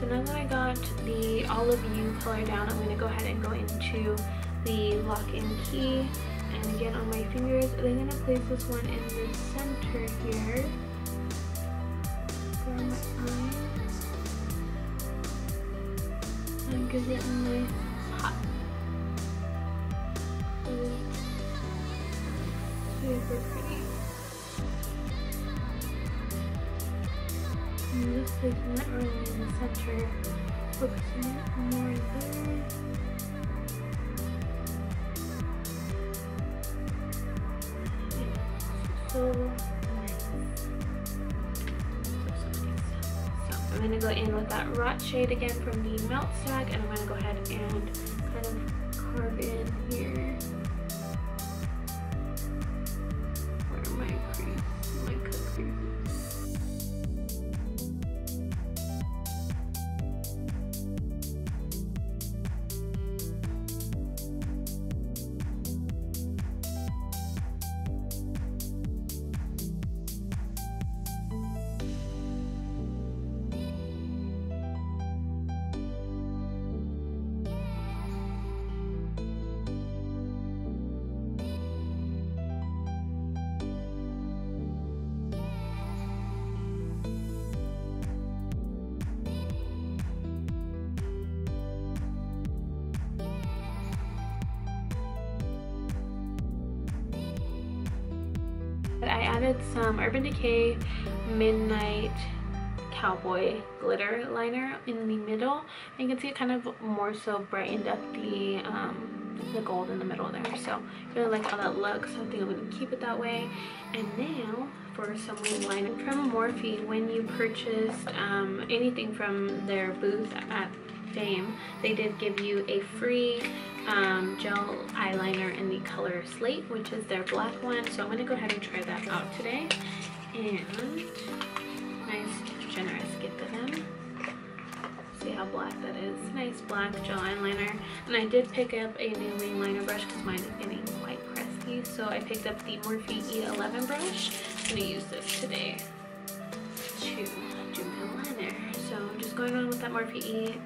So now that I got the Olive You color down, I'm going to go ahead and go into the lock and key. And again on my fingers, I'm going to place this one in the center here. My. And give it a nice pop. Super pretty. And just placing it really in the center, focusing more there. So nice. So, I'm going to go in with that Rot shade again from the Melt Stack and I'm going to go ahead and kind of carve in here. Some Urban Decay Midnight Cowboy glitter liner in the middle. And you can see it kind of more so brightened up the um, the gold in the middle there. So really like how that looks. I think I'm going to keep it that way. And now for some liner from Morphe. When you purchased um, anything from their booth at Phame, they did give you a free um, gel eyeliner in the color Slate, which is their black one. So I'm going to go ahead and try that out today. And nice, generous gift to them. See how black that is. Nice black gel eyeliner. And I did pick up a new wing liner brush because mine is getting quite crusty. So I picked up the Morphe E11 brush. I'm going to use this today to do my liner. So I'm just going on with that Morphe E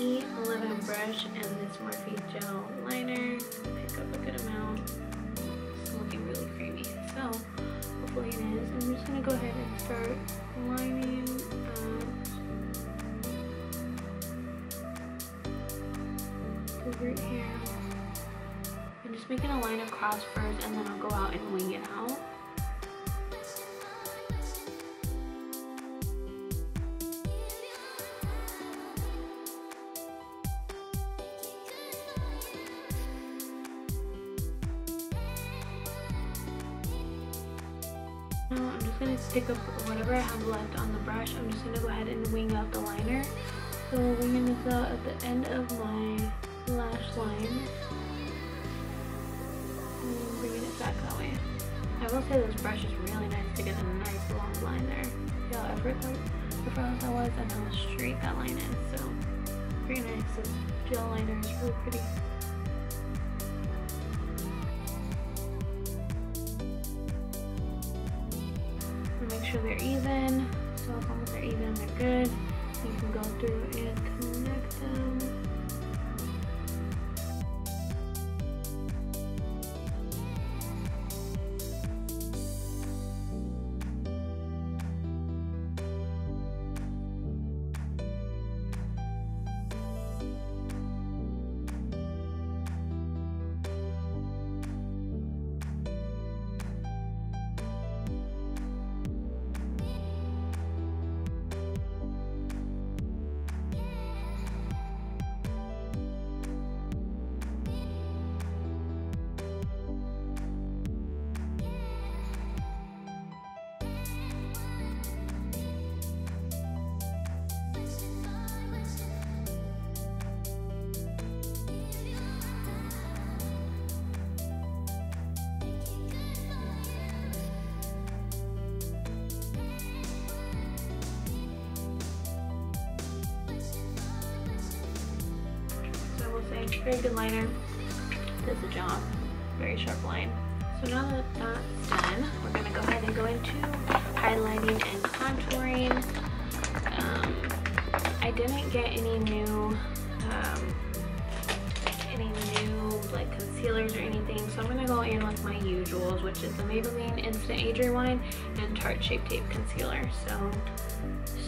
E11 brush and this Morphe gel liner. Pick up a good amount. It's looking really creamy. So hopefully it is. I'm just gonna go ahead and start lining out over here. I'm just making a line across first and then I'll go out and wing it out. Now I'm just going to stick up whatever I have left on the brush. I'm just going to go ahead and wing out the liner. So winging this out at the end of my lash line. And bringing it back that way. I will say this brush is really nice to get a nice long line there. See how effort that, effortless that was and how straight that line is. So very nice. This gel liner is really pretty. Sure they're even. So as long as they're even, they're good. You can go through and connect them. Very good liner. Does the job. Very sharp line. So now that that's done, we're gonna go ahead and go into highlighting and contouring. Um, I didn't get any new concealers or anything so I'm gonna go in with my usuals which is the Maybelline Instant Age Rewind and Tarte Shape Tape Concealer. So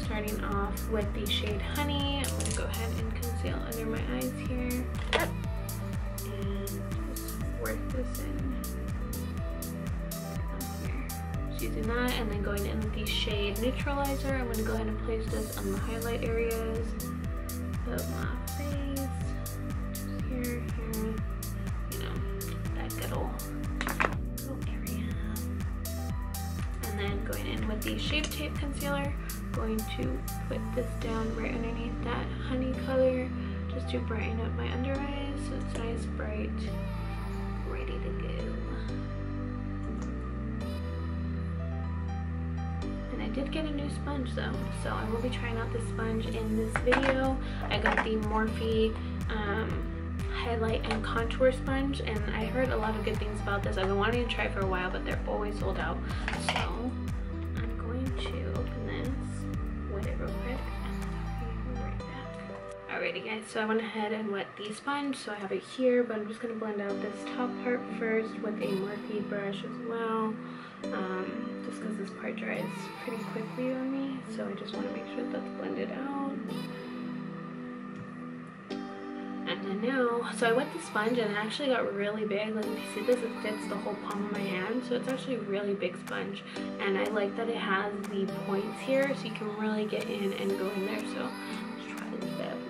starting off with the shade Honey I'm gonna go ahead and conceal under my eyes here. And just work this in. Using that and then going in with the shade neutralizer I'm going to go ahead and place this on the highlight areas. Of my shape tape concealer going to put this down right underneath that honey color just to brighten up my under eyes so it's nice bright ready to go And I did get a new sponge though, so I will be trying out this sponge in this video. I got the Morphe um, highlight and contour sponge and I heard a lot of good things about this. I've been wanting to try for a while but they're always sold out. So So I went ahead and wet the sponge so I have it here but I'm just going to blend out this top part first with a Morphe brush as well. Um, just because this part dries pretty quickly on me so I just want to make sure that's blended out and then now so I wet the sponge and it actually got really big like if you see this it fits the whole palm of my hand so it's actually a really big sponge and I like that it has the points here so you can really get in and go in there so let's try this bad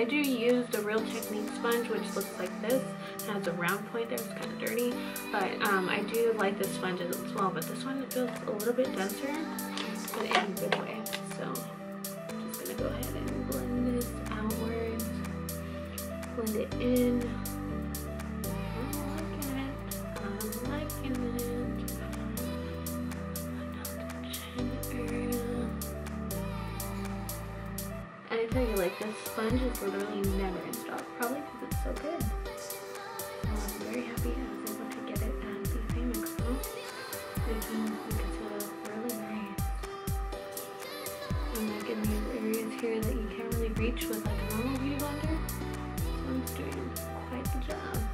I do use the Real Technique sponge which looks like this. It has a round point there it's kind of dirty. But um, I do like this sponge as well but this one feels a little bit denser but in a good way. So I'm just gonna go ahead and blend this outwards blend it in you, like, this sponge is literally never in stock. Probably because it's so good. So I'm very happy I was able to get it at the same expo. Making it's a really nice. I'm like in these areas here that you can't really reach with like a normal beauty blender. So it's doing quite the job.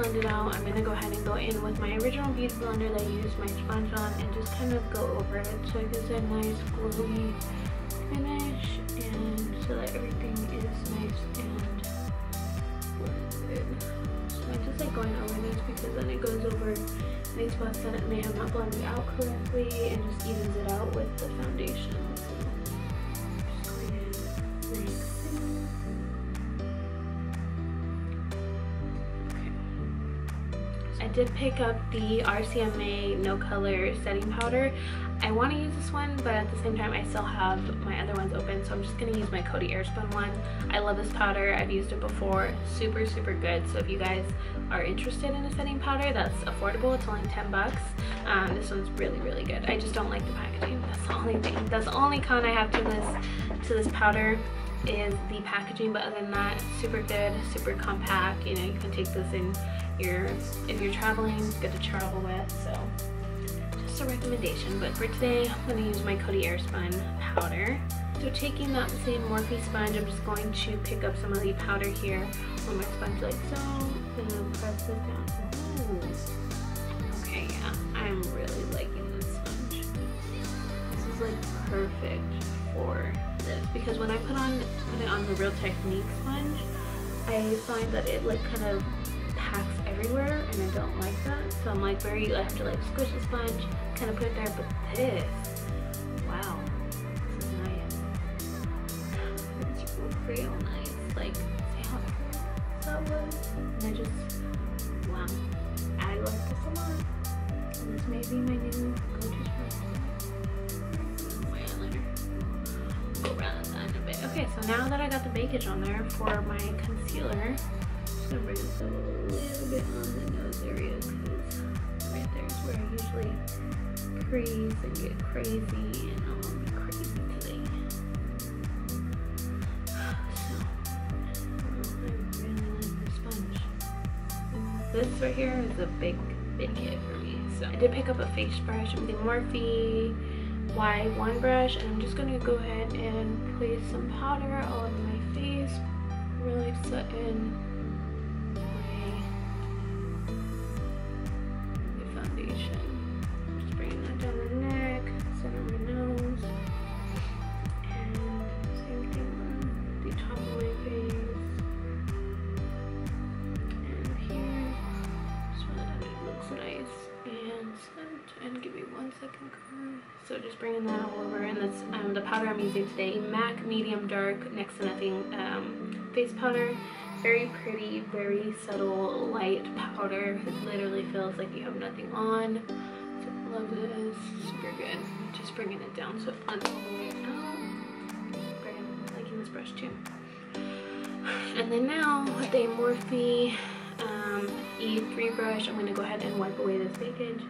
That's blended out, I'm going to go ahead and go in with my original beauty blender that I used my sponge on and just kind of go over it so it gives a nice glowy finish and so that everything is nice and blended. So I just like going over this because then it goes over any spots that it may have not blended out correctly and just evens it out with the foundation. Did pick up the RCMA No Color Setting Powder. I want to use this one, but at the same time, I still have my other ones open, so I'm just going to use my Coty Airspun one. I love this powder. I've used it before. Super, super good. So if you guys are interested in a setting powder that's affordable, it's only 10 bucks. Um, this one's really, really good. I just don't like the packaging. That's the only thing. That's the only con I have to this, to this powder is the packaging, but other than that, super good, super compact. You know, you can take this in your, if you're traveling, good to travel with, so just a recommendation. But for today, I'm gonna use my Coty Airspun powder. So taking that same Morphe sponge, I'm just going to pick up some of the powder here on my sponge like so, and press it down. Ooh. Okay, yeah, I'm really liking this sponge. This is like perfect for this because when I put on put it on the Real Technique sponge, I find that it like kind of packs everywhere and I don't like that. So I'm like very, I have to like squish the sponge, kind of put it there, but this, wow, this is nice. It's real nice. Like, that was? And I just, wow, I like this a lot. This may be my new go-to sponge. Around that a bit. Okay, so now that I got the bakage on there for my concealer, just gonna bring this a little bit on the nose area because right there is where I usually crease and get crazy and be crazy today. So, oh, I really like the sponge. This right here is a big, big hit for me. So I did pick up a face brush with the Morphe Y1 brush and I'm just gonna go ahead and place some powder all over my face. Really set in my foundation. I'm using today, MAC Medium Dark Next to Nothing um, face powder. Very pretty, very subtle, light powder. It literally feels like you have nothing on. So love this, super good. Just bringing it down so it blends all the way out. Very liking this brush too. And then now with the Morphe um, E3 brush, I'm gonna go ahead and wipe away this bakage.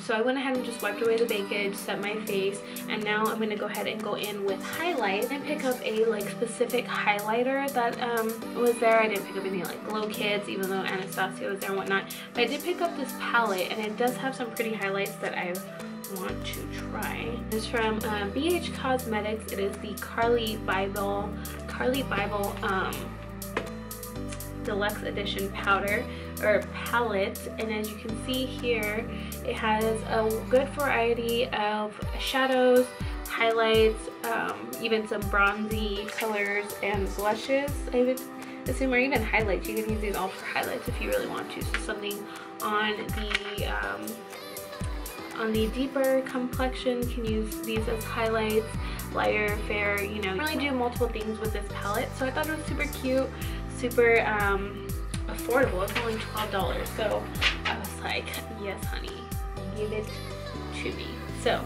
So I went ahead and just wiped away the bakage, set my face, and now I'm gonna go ahead and go in with highlight and pick up a like specific highlighter that um, was there. I didn't pick up any like Glow Kits, even though Anastasia was there and whatnot. But I did pick up this palette, and it does have some pretty highlights that I want to try. It's from uh, BH Cosmetics. It is the Carli Bybel, Carli Bybel um, Deluxe Edition powder or palette. And as you can see here it has a good variety of shadows highlights um, even some bronzy colors and blushes. I would assume or even highlights. You can use these all for highlights if you really want to. So something on the um, on the deeper complexion can use these as highlights lighter fair you know. Really do multiple things with this palette so I thought it was super cute super um, affordable. It's only $12. So I was like, yes, honey, give it to me. So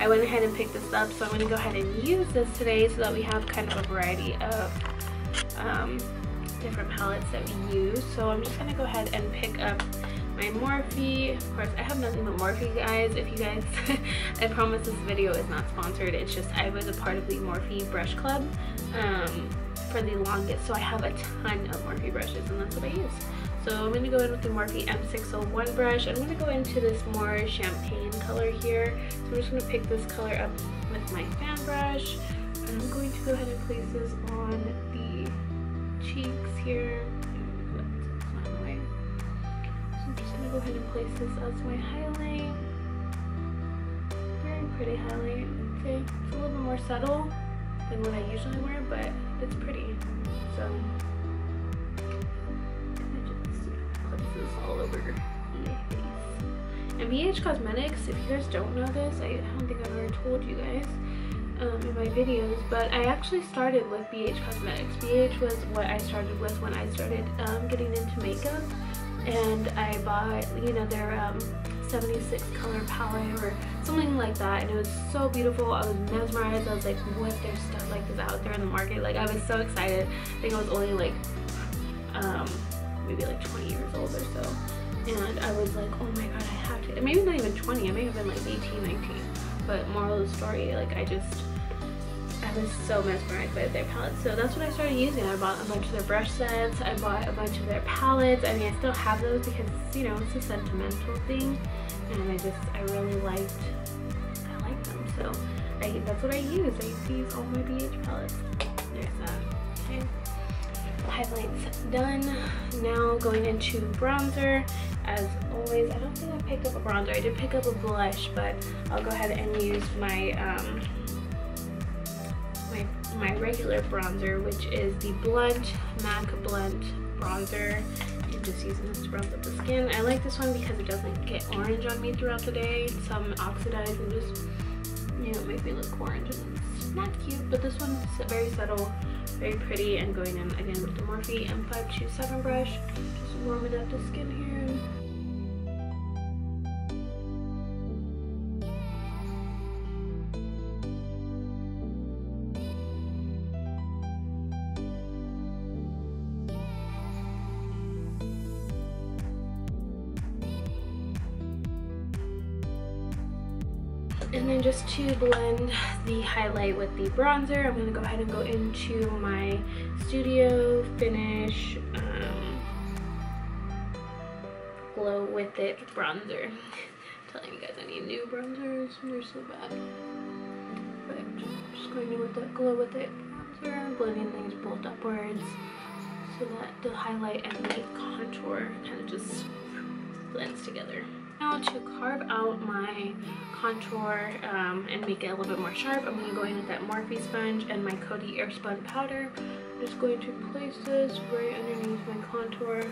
I went ahead and picked this up. So I'm going to go ahead and use this today so that we have kind of a variety of um, different palettes that we use. So I'm just going to go ahead and pick up my Morphe. Of course, I have nothing but Morphe, guys. If you guys, I promise this video is not sponsored. It's just I was a part of the Morphe Brush Club. Um, for the longest so I have a ton of Morphe brushes and that's what I use. So I'm going to go in with the Morphe M601 brush. I'm going to go into this more champagne color here. So I'm just going to pick this color up with my fan brush. And I'm going to go ahead and place this on the cheeks here. So I'm just going to go ahead and place this as my highlight. Very pretty highlight. Okay, it's a little bit more subtle than what I usually wear, but it's pretty. So I just place this all over your face. And BH Cosmetics, if you guys don't know this, I don't think I've ever told you guys um, in my videos, but I actually started with BH Cosmetics. BH was what I started with when I started um, getting into makeup and I bought, you know, their um, 76 color palette or something like that and it was so beautiful. I was mesmerized. I was like what? There's stuff like this out there in the market. Like i was so excited. I think i was only like um maybe like 20 years old or so. And i was like oh my god i have to maybe not even 20 i may have been like 18 19 but moral of the story like i just I was so mesmerized by their palettes. So that's what I started using. I bought a bunch of their brush sets. I bought a bunch of their palettes. I mean, I still have those because, you know, it's a sentimental thing. And I just, I really liked, I like them. So I, that's what I use. I use all my BH palettes. There's that. Okay. Highlights done. Now going into bronzer. As always, I don't think I picked up a bronzer. I did pick up a blush, but I'll go ahead and use my um, my, regular bronzer, which is the Blunt MAC Blunt Bronzer. I'm just using this to bronze up the skin. I like this one because it doesn't get orange on me throughout the day. Some oxidize and just, you know, make me look orange and it's not cute. But this one's very subtle, very pretty, and going in again with the Morphe M527 brush. Just warming up the skin here. To blend the highlight with the bronzer, I'm going to go ahead and go into my Studio Finish um, Glow With It bronzer. telling you guys I need new bronzers, they're so bad. But just going in with the Glow With It bronzer, blending things both upwards so that the highlight and the contour kind of just blends together. Now to carve out my contour um, and make it a little bit more sharp, I'm going to go in with that Morphe sponge and my Coty Airspun powder. I'm just going to place this right underneath my contour.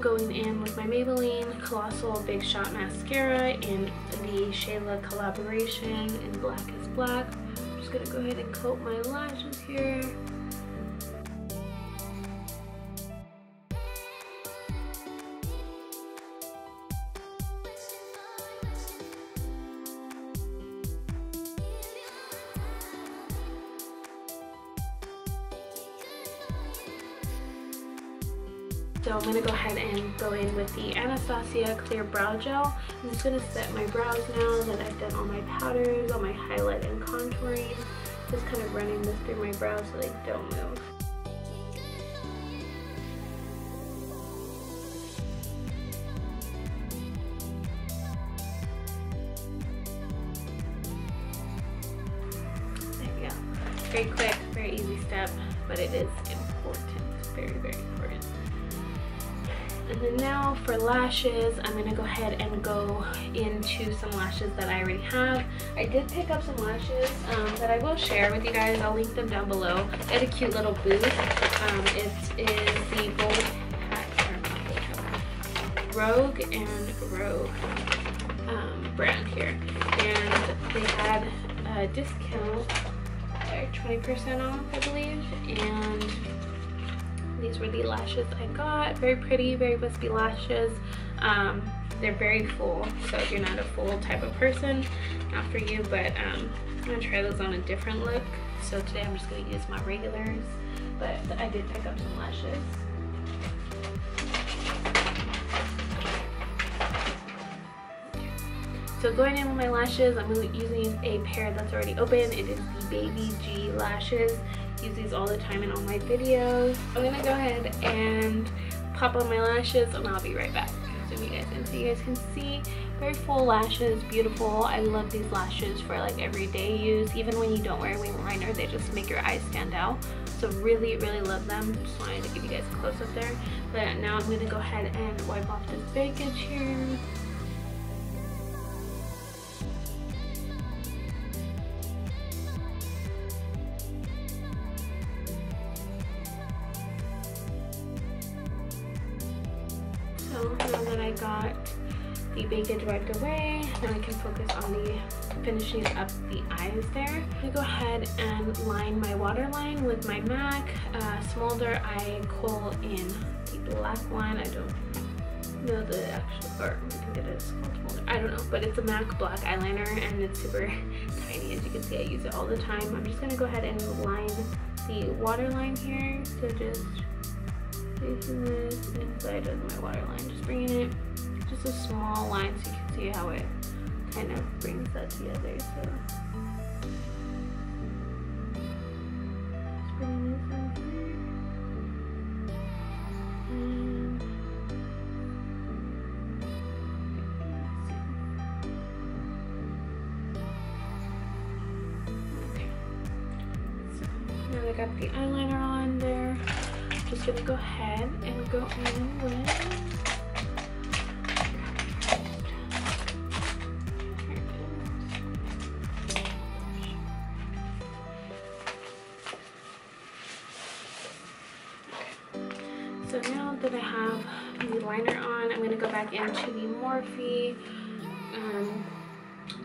Going in with my Maybelline Colossal Big Shot Mascara and the Shayla collaboration in Black is Black. I'm just gonna go ahead and coat my lashes here. With the Anastasia Clear Brow Gel. I'm just going to set my brows now that I've done all my powders, all my highlight and contouring. Just kind of running this through my brows so they don't move. There we go. Very quick, very easy step, but it is important. Very, very important. And then now for lashes, I'm gonna go ahead and go into some lashes that I already have. I did pick up some lashes um, that I will share with you guys. I'll link them down below. Had a cute little booth. Um, it is the Bold Hat, Rogue and Rogue um, brand here. And they had a discount, 20% off I believe. And these were the lashes I got. Very pretty, very wispy lashes. Um, they're very full, so if you're not a full type of person, not for you, but um, I'm gonna try those on a different look. So today I'm just gonna use my regulars, but I did pick up some lashes. So going in with my lashes, I'm using a pair that's already open. It is the Baby G lashes use these all the time in all my videos. I'm gonna go ahead and pop on my lashes and I'll be right back. Zoom you guys in so you guys can see. Very full lashes, beautiful. I love these lashes for like everyday use. Even when you don't wear a wing liner, they just make your eyes stand out. So really, really love them. Just wanted to give you guys a close up there. But now I'm gonna go ahead and wipe off this baggage here. Focus on the finishing up the eyes there. I'm gonna go ahead and line my waterline with my MAC uh, Smolder Eye Kohl in the black one. I don't know the actual, or I think it is Smolder. I don't know, but it's a MAC black eyeliner and it's super tiny. As you can see, I use it all the time. I'm just gonna go ahead and line the waterline here. So just placing this inside of my waterline, just bringing it just a small line so you can see how it kind of brings that together. So So now that I have the liner on, I'm going to go back into the Morphe um,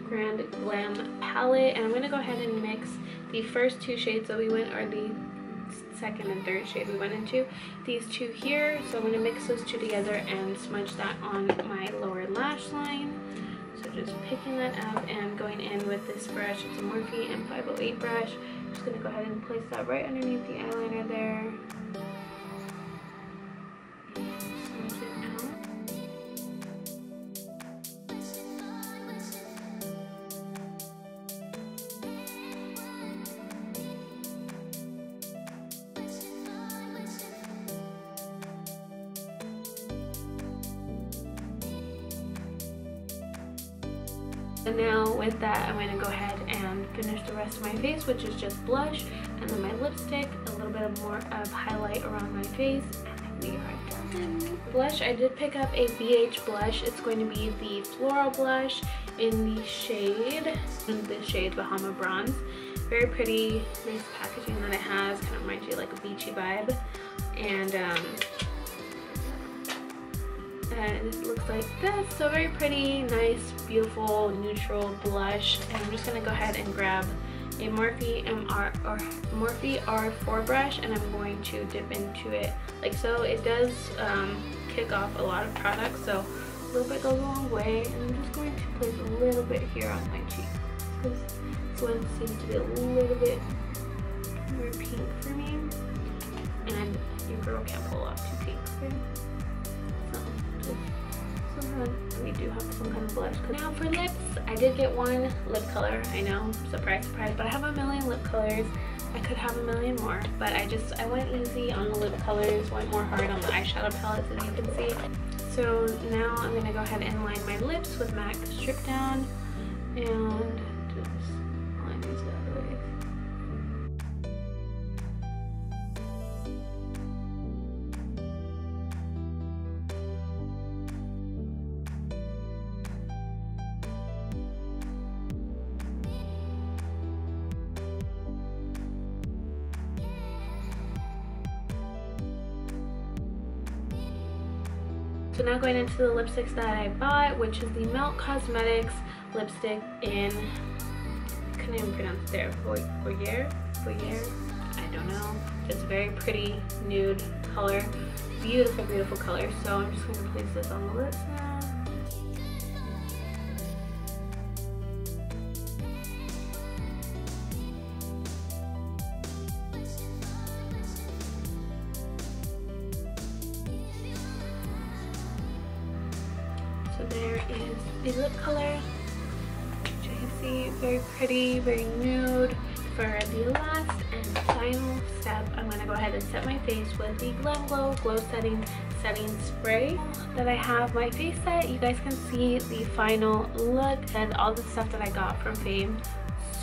Grand Glam palette. And I'm going to go ahead and mix the first two shades that we went, or the second and third shade we went into. These two here, so I'm going to mix those two together and smudge that on my lower lash line. So just picking that up and going in with this brush. It's a Morphe M508 brush. Just going to go ahead and place that right underneath the eyeliner there. And now with that, I'm gonna go ahead and finish the rest of my face, which is just blush, and then my lipstick, a little bit more of highlight around my face, and we are done. Blush, I did pick up a BH blush. It's going to be the Floral Blush in the shade, in the shade Bahama Bronze. Very pretty, nice packaging that it has, kind of reminds you like a beachy vibe. And um, and it looks like this. So very pretty nice beautiful neutral blush. And i'm just gonna go ahead and grab a morphe mr or morphe r4 brush and i'm going to dip into it. Like so it does um, kick off a lot of products so a little bit goes a long way. And i'm just going to place a little bit here on my cheek because this one seems to be a little bit more pink for me. And your girl can't pull off too pink we do have some kind of blush. Now for lips, I did get one lip color. I know, surprise, surprise, but I have a million lip colors. I could have a million more, but I just, I went easy on the lip colors, went more hard on the eyeshadow palettes as you can see. So now I'm gonna go ahead and line my lips with MAC Strip Down and Now going into the lipsticks that I bought, which is the Melt Cosmetics lipstick in, I couldn't even pronounce it there, Voyeur? Voyeur? I don't know. It's a very pretty nude color. Beautiful, beautiful color. So I'm just going to place this on the lips now. The lip color which you can see very pretty very nude. For the last and final step I'm going to go ahead and set my face with the Glam Glow Glow Setting Setting Spray that I have. My face set you guys can see the final look and all the stuff that I got from Phame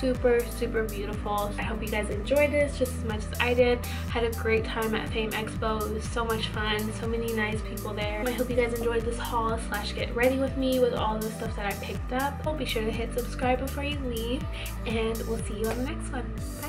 super super beautiful. I hope you guys enjoyed this just as much as i did. Had a great time at Phame expo. It was so much fun. So many nice people there. I hope you guys enjoyed this haul slash get ready with me with all the stuff that i picked up. Be sure to hit subscribe before you leave and we'll see you on the next one